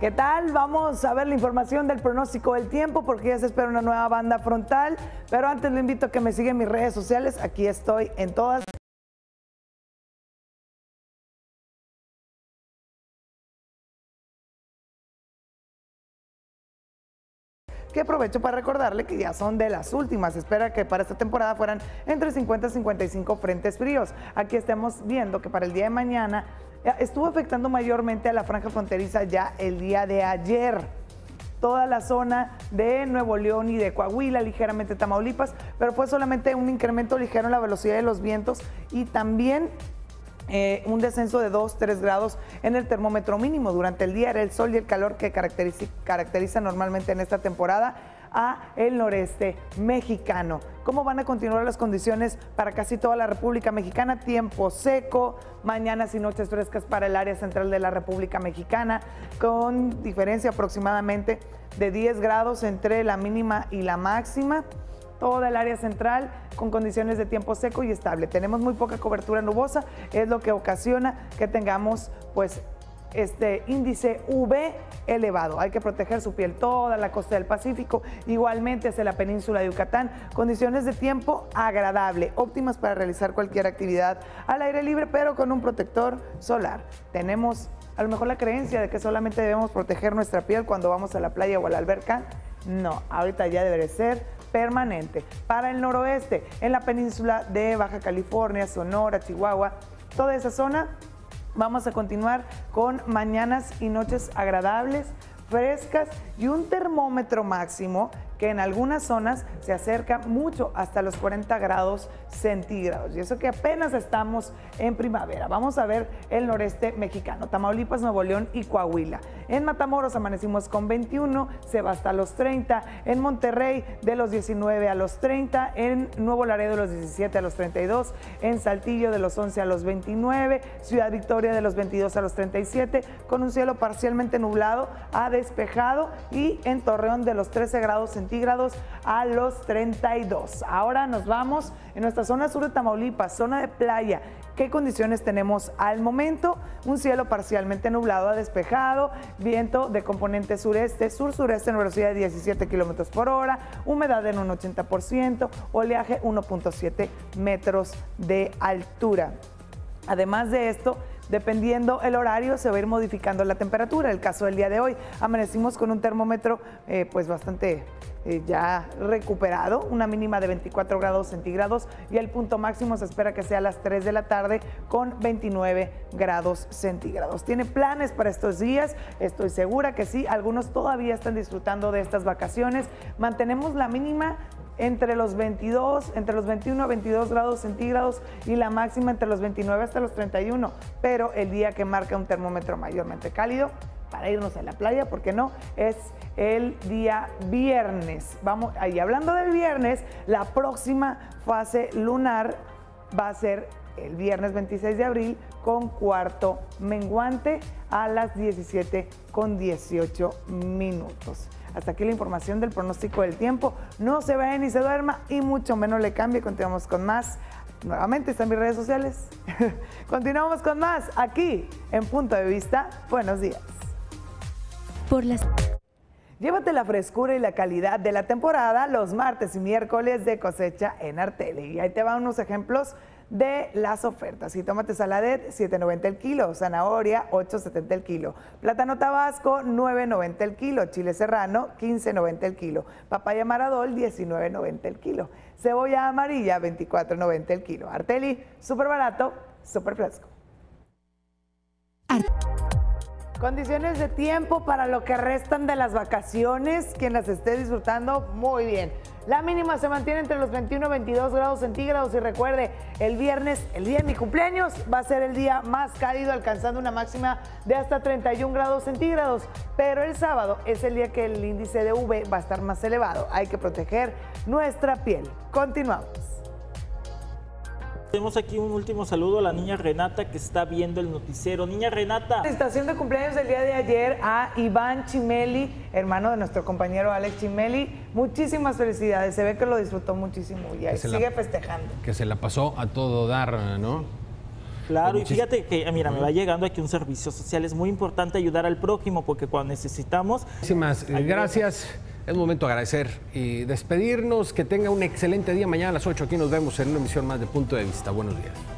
¿Qué tal? Vamos a ver la información del pronóstico del tiempo porque ya se espera una nueva banda frontal. Pero antes le invito a que me siga en mis redes sociales. Aquí estoy en todas. que aprovecho para recordarle que ya son de las últimas. espera que para esta temporada fueran entre 50 y 55 frentes fríos. Aquí estamos viendo que para el día de mañana estuvo afectando mayormente a la franja fronteriza ya el día de ayer. Toda la zona de Nuevo León y de Coahuila, ligeramente Tamaulipas, pero fue solamente un incremento ligero en la velocidad de los vientos y también eh, un descenso de 2, 3 grados en el termómetro mínimo. Durante el día era el sol y el calor que caracteriza normalmente en esta temporada a el noreste mexicano. ¿Cómo van a continuar las condiciones para casi toda la República Mexicana? Tiempo seco, mañanas y noches frescas para el área central de la República Mexicana, con diferencia aproximadamente de 10 grados entre la mínima y la máxima toda el área central con condiciones de tiempo seco y estable. Tenemos muy poca cobertura nubosa, es lo que ocasiona que tengamos pues este índice UV elevado. Hay que proteger su piel toda la costa del Pacífico, igualmente hacia la península de Yucatán. Condiciones de tiempo agradable, óptimas para realizar cualquier actividad al aire libre, pero con un protector solar. Tenemos a lo mejor la creencia de que solamente debemos proteger nuestra piel cuando vamos a la playa o a la alberca. No, ahorita ya debe ser permanente. Para el noroeste, en la península de Baja California, Sonora, Chihuahua, toda esa zona Vamos a continuar con mañanas y noches agradables, frescas y un termómetro máximo que en algunas zonas se acerca mucho hasta los 40 grados centígrados. Y eso que apenas estamos en primavera. Vamos a ver el noreste mexicano, Tamaulipas, Nuevo León y Coahuila. En Matamoros amanecimos con 21, se va hasta los 30. En Monterrey de los 19 a los 30. En Nuevo Laredo de los 17 a los 32. En Saltillo de los 11 a los 29. Ciudad Victoria de los 22 a los 37. Con un cielo parcialmente nublado a despejado. Y en Torreón de los 13 grados centígrados a los 32. Ahora nos vamos en nuestra zona sur de Tamaulipas, zona de playa. ¿Qué condiciones tenemos al momento? Un cielo parcialmente nublado a despejado, viento de componente sureste, sur-sureste en velocidad de 17 kilómetros por hora, humedad en un 80%, oleaje 1.7 metros de altura. Además de esto, Dependiendo el horario, se va a ir modificando la temperatura. El caso del día de hoy, amanecimos con un termómetro eh, pues bastante eh, ya recuperado, una mínima de 24 grados centígrados y el punto máximo se espera que sea a las 3 de la tarde con 29 grados centígrados. ¿Tiene planes para estos días? Estoy segura que sí. Algunos todavía están disfrutando de estas vacaciones. Mantenemos la mínima entre los 22, entre los 21 a 22 grados centígrados y la máxima entre los 29 hasta los 31. Pero el día que marca un termómetro mayormente cálido para irnos a la playa, ¿por qué no? Es el día viernes. Vamos, ahí hablando del viernes, la próxima fase lunar va a ser el viernes 26 de abril con cuarto menguante a las 17 con 18 minutos. Hasta aquí la información del pronóstico del tiempo. No se vaya ni se duerma y mucho menos le cambie. Continuamos con más. Nuevamente están mis redes sociales. Continuamos con más aquí en Punto de Vista. Buenos días. Por las... Llévate la frescura y la calidad de la temporada los martes y miércoles de cosecha en Arteli. Y ahí te van unos ejemplos de las ofertas. Y tomate saladet, 7.90 el kilo. Zanahoria, 8.70 el kilo. Plátano tabasco, 9.90 el kilo. Chile serrano, 15.90 el kilo. Papaya maradol, 19.90 el kilo. Cebolla amarilla, 24.90 el kilo. Arteli, súper barato, súper fresco. Condiciones de tiempo para lo que restan de las vacaciones, quien las esté disfrutando, muy bien. La mínima se mantiene entre los 21 y 22 grados centígrados y recuerde, el viernes, el día de mi cumpleaños, va a ser el día más cálido, alcanzando una máxima de hasta 31 grados centígrados. Pero el sábado es el día que el índice de UV va a estar más elevado. Hay que proteger nuestra piel. Continuamos. Tenemos aquí un último saludo a la niña Renata que está viendo el noticiero. Niña Renata. Estación de cumpleaños del día de ayer a Iván Chimeli, hermano de nuestro compañero Alex Chimeli. Muchísimas felicidades. Se ve que lo disfrutó muchísimo y sigue festejando. Que se la pasó a todo dar, ¿no? Claro, y fíjate que, eh, mira, me va llegando aquí un servicio social. Es muy importante ayudar al prójimo porque cuando necesitamos Muchísimas gracias. Es momento de agradecer y despedirnos. Que tenga un excelente día. Mañana a las 8 aquí nos vemos en una emisión más de Punto de Vista. Buenos días.